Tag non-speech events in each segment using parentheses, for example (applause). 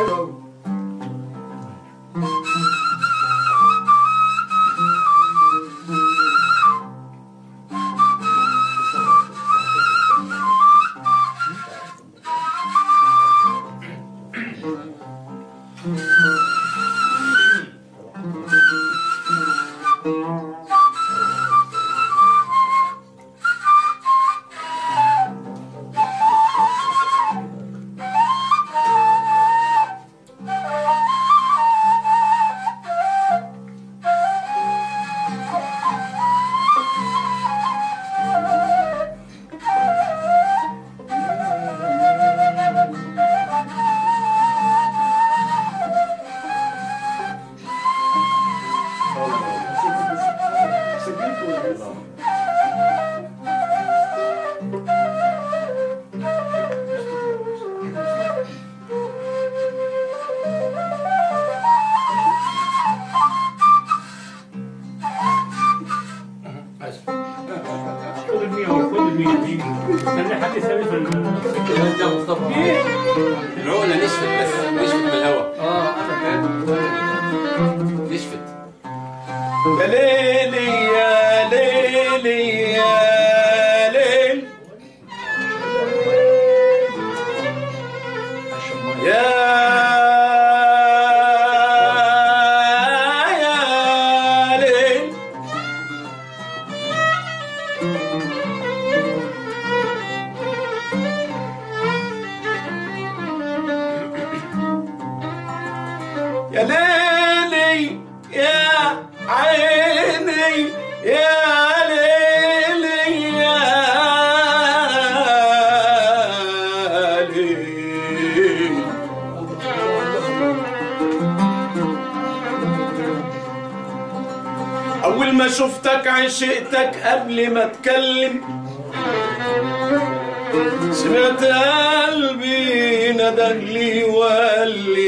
Hello. المية استنى حد يسوي في يا مصطفى العقلة نشفت بس نشفت من الهواء آه نشفت يا ليلي يا ليلي يا ليل يا يا ليل يا ليلي يا عيني يا ليلي يا ليل أول ما شفتك عشقتك قبل ما أتكلم سمعت قلبي وقال لي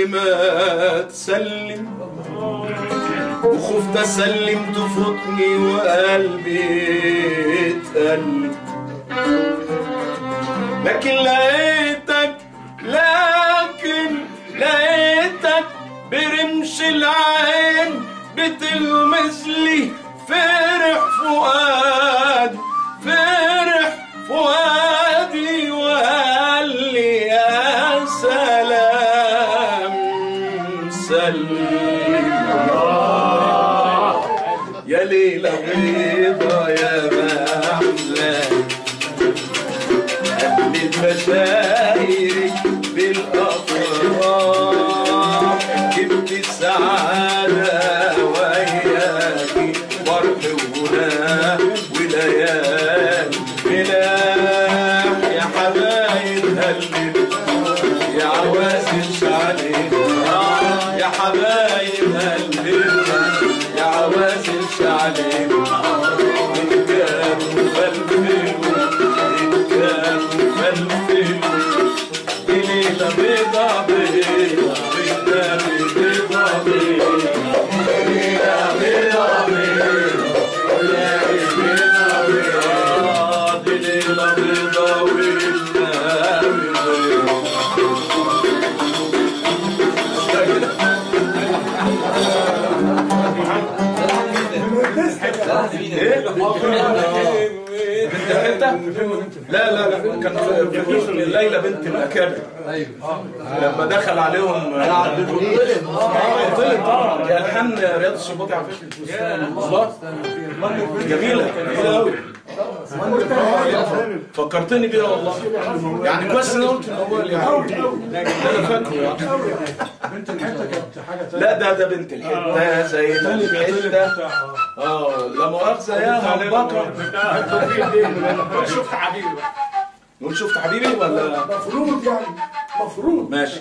ما تسلم. وخفت أسلم تفوتني وقلبي اتقلب لكن لقيتك لكن لقيتك برمش العين بتلمس لي فرح فؤاد فرح فؤادي يا ليلة بيضة يا محلى قبل المشاعر بالأفراح. جبت السعادة وياكي فرح وغنى وليالي ملاح. حبايب هلل يا عوازل شعلين لا لا لا كان في ليلى بنت الاكابر لما دخل عليهم آه طلب طبعا كان الحان رياض السباطي على فكره جميله جميله قوي فكرتني بيها والله. يعني كويس إن أنا قلت الأول يعني ده أنا فاكره يعني. بنت الحتة. كانت حاجة تانية لا ده ده بنت الحتة. زي بنت الحته آه لا مؤاخذة يا هبطه (laughs) شفت حبيبي نقول شفت حبيبي ولا؟ مفروض يعني. مفروض. ماشي.